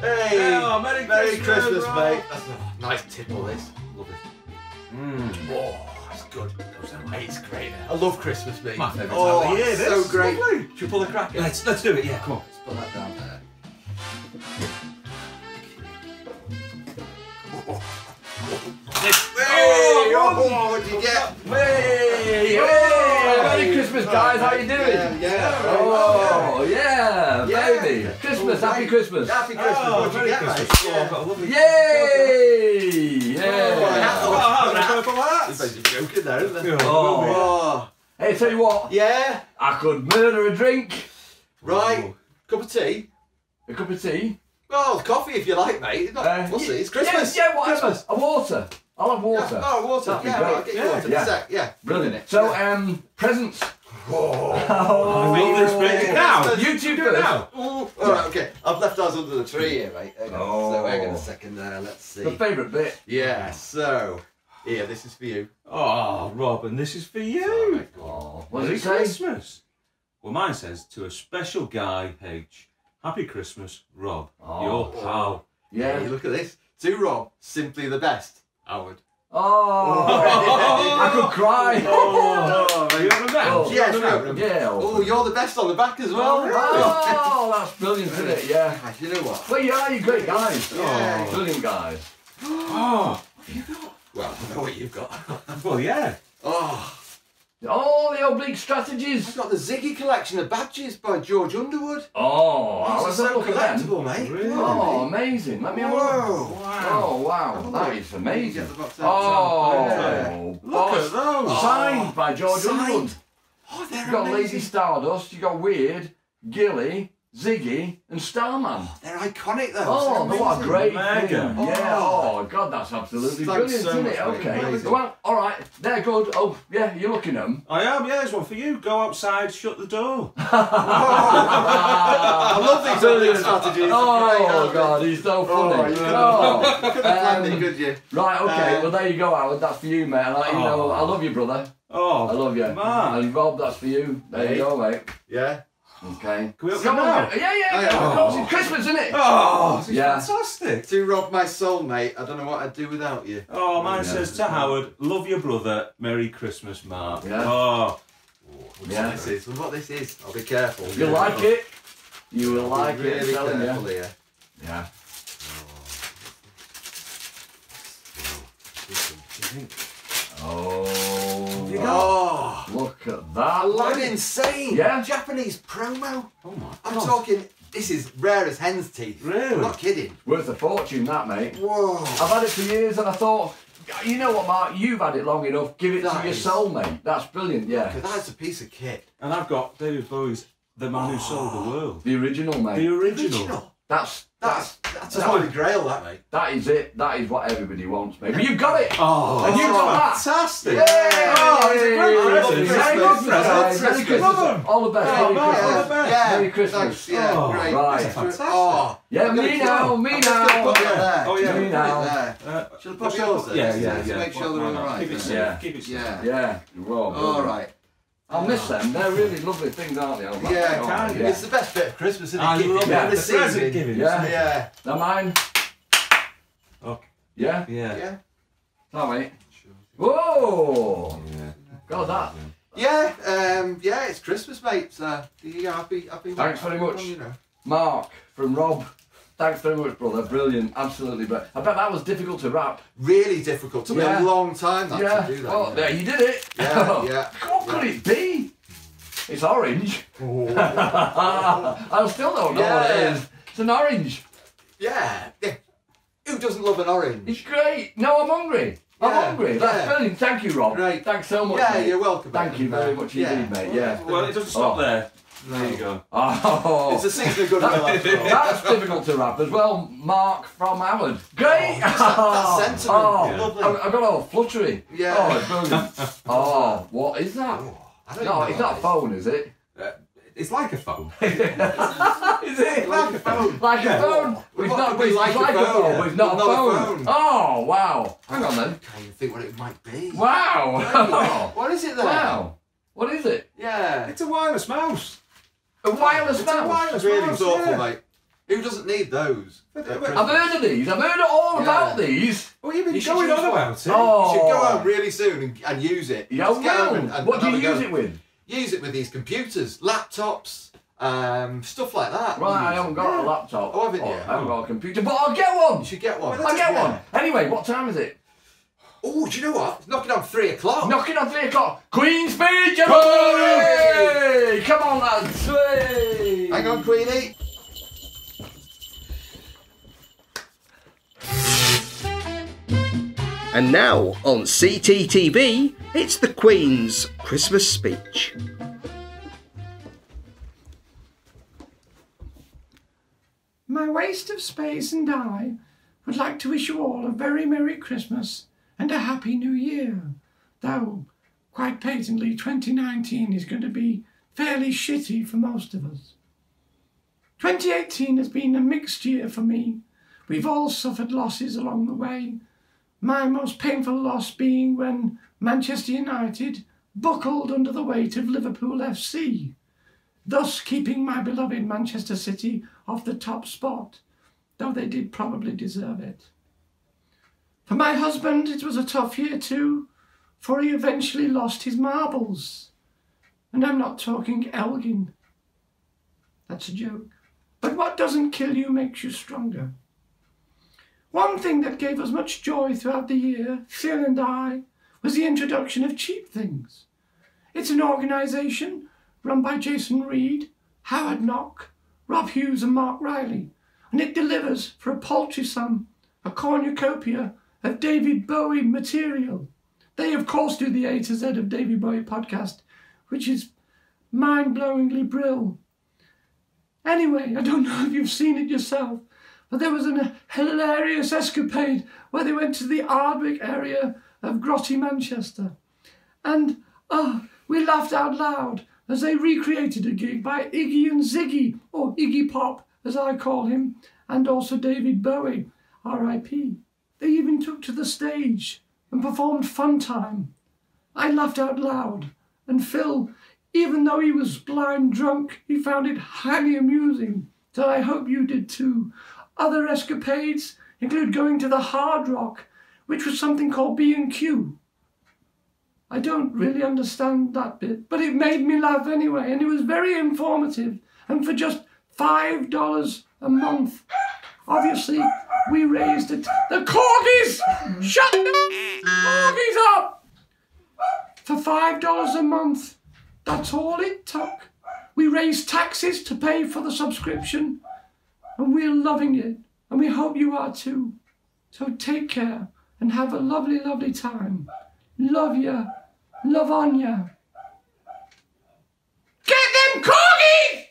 Hey, Oh, Merry Merry Christmas, Christmas, mate. That's a nice tipple, this. Love it. Mm. Oh, that's good. It's great. I love Christmas, mate. My favourite oh, time of year, so this. great. Lovely. Should we pull a cracker? Let's let's do it. Yeah, come on. Let's put that down there. Hey, oh, what did you get? Hey, hey, Merry Christmas, guys. How you doing? Yeah, yeah. Oh, yeah, Yeah. baby. Christmas, Oh, happy. Christmas. Happy Christmas. Oh, What'd Merry get, Christmas. mate? Oh, I've got a lovely. Yay! Oh, Yeah. Oh, Oh, hat. purple hats. There's a joke in there, isn't there? Oh. Oh, Hey, tell you what, yeah. I could murder a drink, Right. Cup of tea. a cup of tea. Oh, coffee if you like, mate. It's not- Uh, we'll see. It's Christmas. Yeah, yeah whatever. Christmas. A water. I'll have water. Yeah. Oh, water. That'd be Yeah, great. I'll get you Yeah, water yeah. sec. Yeah. Brilliant. So, um, presents. Oh. Oh, Mate, let's break now. You two Do it first. now. All right, okay. I've left ours under the tree here, mate. Hang on. Oh. So hang on a oh. second there. Let's see. The favourite bit. Yeah. So here, this is for you. Ah, oh, Robin, this is for you. right. Oh, what does Merry it say? Christmas. Well, mine says to a special guy, H. Happy Christmas, Rob. Oh. Your pal. Hey, Yeah. look at this. To Rob, simply the best. Howard. Oh, I could cry. Oh, are you having that? Oh. Yes, You having Rob. Yeah. Oh, you're the best on the back as well. Oh, that's brilliant, isn't it? Yeah. Ah, You know what? Well, yeah, you great guys. Yeah. Oh, brilliant guys. Oh, what have you got? Well, I know what you've got. well, yeah. Oh, All the oblique strategies. I've got the Ziggy collection of badges by George Underwood. Oh, I was so collectible, mate. Really? Oh, amazing. Let me have a look. Whoa. Oh, wow. That is amazing. Oh, Look boss. at those. Signed by George Signed. Underwood. Oh, they're You got Lady. Stardust, you've got Weird, Gilly, Ziggy, and Starman. They're iconic though. Oh, They're what a great Mega. thing. Yeah, Oh. oh, God, that's absolutely Thanks brilliant, so isn't much, it? Okay. Amazing. Well, all right, they're good. Oh, yeah, you're looking at them. I am, yeah, there's one for you. Go outside, shut the door. I love these early strategies. Oh, God, he's so Oh, funny. you Oh. you couldn't have planned it, Um, could you? Right, okay, Uh, well, there you go, Howard. That's for you, mate. And I, you know, Oh. I love you, brother. Oh, I love you. Man. And Rob, that's for you. There Hey. you go, mate. Yeah. Okay. Can we open on. now? Yeah, yeah, Oh, yeah. yeah. Of course, it's Christmas, isn't it? Oh, this is Yeah. fantastic. To rob my soul, mate. I don't know what I'd do without you. Oh, mine Yeah. says to Howard, love your brother, Merry Christmas, Marc. Yeah. Oh, What Yeah. this is, what this is. I'll be careful. You'll like it. You will I'll like be it. really careful you. here. Yeah. Oh, Oh, at that. Aladdin Sane. Yeah. Japanese promo. oh my I'm God. talking. This is rare as hen's teeth. Really? I'm not kidding. Worth a fortune, that, mate. Whoa. I've had it for years and I thought, you know what, Marc? You've had it long enough. Give it That to your is- soulmate. That's brilliant, yeah. That's a piece of kit. And I've got David Bowie's The Man Who Sold the World. The original, mate. The original. Original. That's That's that's that's a holy grail, that mate. that is it. That is what everybody wants, mate. But you've got it. Oh, And you got that. fantastic. Yay! Oh, it's a great present. Merry Christmas. Christmas. Merry Christmas. Christmas. All the best. Oh, Merry Christmas. all the best. Yeah. Merry Christmas. Yeah. Oh, great. right. Thanks Fantastic. Oh. Yeah, me now, me I'm just gonna now. put that there. Oh, yeah. Me now. it. Uh, Shall I put yours there? Yeah, yeah, yeah. make sure they're Why all not? right, Keep it then. Yeah. Keep it simple. Yeah. Yeah, Rob. All right. I'll miss them. They're really lovely things, aren't they? I'll Yeah, it on. kind of. It's the best bit of Christmas, isn't it? I love and it. The receiving. present giving. Yeah. isn't it? Yeah. Now mine. Okay. Yeah. Yeah. Yeah. Now, mate. Whoa! Yeah. God, that. Yeah, um, yeah, it's Christmas, mate. So, yeah, happy, happy. Thanks very much. You know. Marc from Rob. Thanks very much, brother. Brilliant. Absolutely. But I bet that was difficult to wrap. Really difficult. Took me a long time that yeah. to do that. oh, you there you did it. Yeah, yeah. What could it be? It's orange. Oh. I still don't know what it Yeah. is. It's an orange. yeah. yeah. Who doesn't love an orange? It's great. No, I'm hungry. I'm Yeah, hungry. That's yeah. brilliant. Thank you, Rob. Great. Thanks so much. Yeah, mate. you're welcome. Thank mate. you very much indeed, mate. Yeah. Well, it doesn't stop Oh. there. There you go. Oh. It's a season of goodwill after all. That's difficult to wrap as well. Marc from Howard. Great. Oh, that, that oh. sentiment. Oh, Lovely. I, I got all fluttery. Yeah. Oh, it's brilliant. oh, what is that? Oh, I don't No, know it's not a that phone, is it? Uh, It's like a phone. is it? Like a phone. Like Yeah. a phone. But it's not could be it's like a like a phone? phone, but it's not, Not a a phone. phone. Oh, wow. Hang on I then. can't even think what it might be. Wow. What is it then? wow. What is it? Yeah. It's a wireless mouse. A wireless It's a mouse. wireless Really mouse. thoughtful, yeah. mate. Who doesn't need those? But- at but- I've Christmas? heard of these. I've heard all Yeah. about these. Well, you've been You should going choose on one. about it. Oh. You should go home really soon and, and use it. Yeah, Just get home well. and- and What do you use go. it with? Use it with these computers, laptops, um, stuff like that. Right, I haven't got a laptop. Oh, haven't you? I haven't got a computer, but I'll get one. You should get one. I'll get Yeah. one. Anyway, what time is it? Oh, do you know what? It's knocking on three o'clock. Knocking on three o'clock. Queen speech, Come on, everybody! Come on, lads. Hey. Hang on, Queenie. And now on CTTV, it's the Queen's Christmas speech. My waste of space and I would like to wish you all a very Merry Christmas and a Happy New Year. Though, quite patently, 2019 is going to be fairly shitty for most of us. 2018 has been a mixed year for me. We've all suffered losses along the way. My most painful loss being when Manchester United buckled under the weight of Liverpool FC thus keeping my beloved Manchester City off the top spot, though they did probably deserve it. For my husband, it was a tough year too, for he eventually lost his marbles. And I'm not talking Elgin. That's a joke. But what doesn't kill you makes you stronger. One thing that gave us much joy throughout the year, Phil and I, was the introduction of Cheap Things. It's an organisation run by Jason Reed, Howard Knock, Rob Hughes, and Marc Riley, and it delivers for a paltry sum a cornucopia of David Bowie material. They, of course, do the A to Z of David Bowie podcast, which is mind blowingly brill. Anyway, I don't know if you've seen it yourself, but there was a hilarious escapade where they went to the Ardwick area of Grotty, Manchester. And, oh, we laughed out loud as they recreated a gig by Iggy and Ziggy, or Iggy Pop, as I call him, and also David Bowie, R.I.P. They even took to the stage and performed Funtime. I laughed out loud, and Phil, even though he was blind drunk, he found it highly amusing. So I hope you did too. Other escapades include going to the Hard Rock, which was something called B&Q. I don't really understand that bit, but it made me laugh anyway, and it was very informative. And for just five dollars a month, obviously, we raised it. The corgis! Shut the corgis up! For five dollars a month, that's all it took. We raised taxes to pay for the subscription, and we're loving it, and we hope you are too. So take care and have a lovely, lovely time. Love ya. Love on ya. Get them corgis!